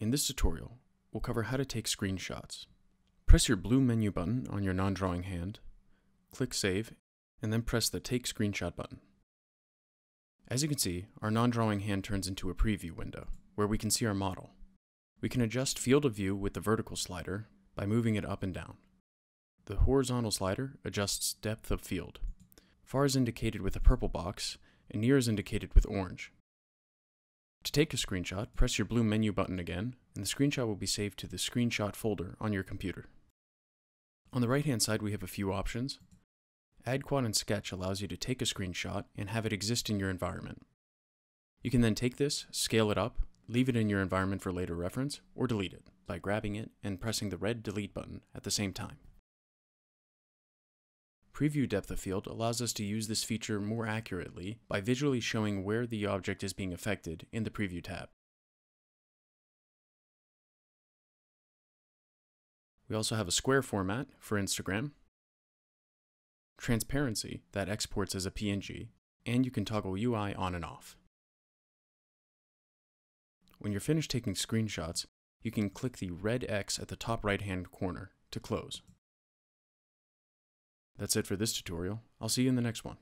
In this tutorial, we'll cover how to take screenshots. Press your blue menu button on your non-drawing hand, click Save, and then press the Take Screenshot button. As you can see, our non-drawing hand turns into a preview window, where we can see our model. We can adjust field of view with the vertical slider by moving it up and down. The horizontal slider adjusts depth of field. Far is indicated with a purple box, and near is indicated with orange. To take a screenshot, press your blue menu button again, and the screenshot will be saved to the screenshot folder on your computer. On the right hand side we have a few options. Add Quad and Sketch allows you to take a screenshot and have it exist in your environment. You can then take this, scale it up, leave it in your environment for later reference, or delete it by grabbing it and pressing the red delete button at the same time. Preview depth of field allows us to use this feature more accurately by visually showing where the object is being affected in the Preview tab. We also have a square format for Instagram, transparency that exports as a PNG, and you can toggle UI on and off. When you're finished taking screenshots, you can click the red X at the top right hand corner to close. That's it for this tutorial. I'll see you in the next one.